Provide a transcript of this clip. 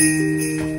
Música